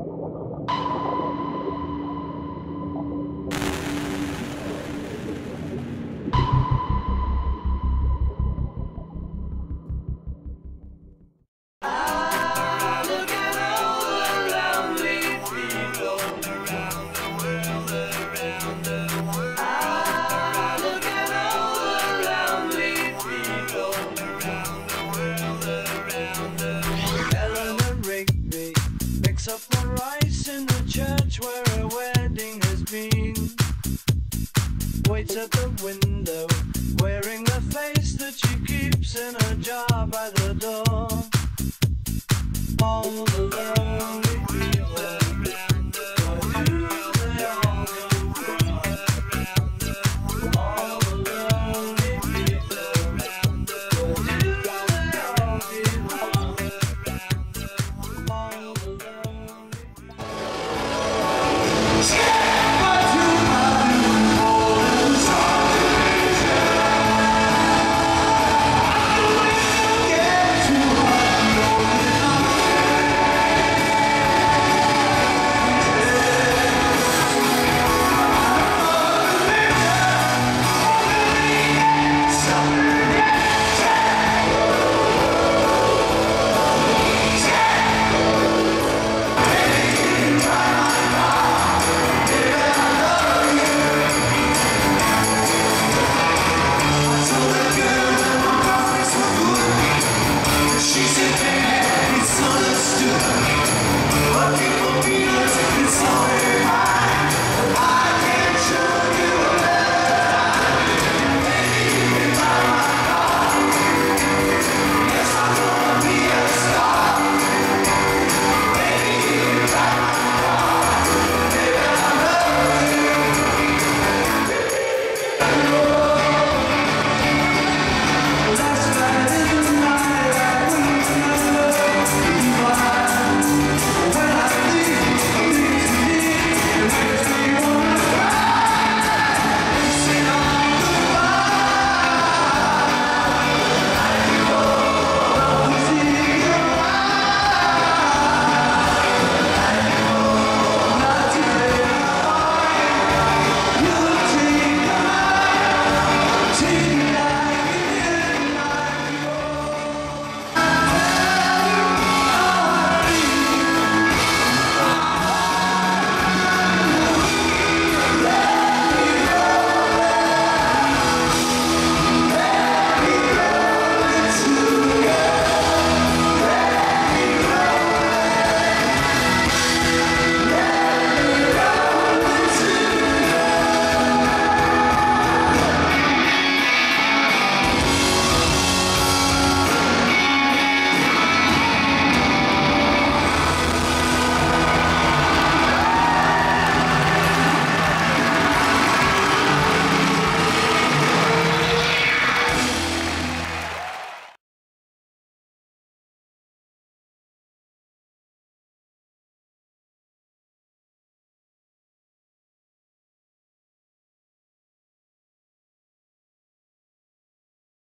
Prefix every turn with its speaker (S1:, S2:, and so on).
S1: The rice in the church where a wedding has been. Waits at the window, wearing the face that she keeps in a jar by the door.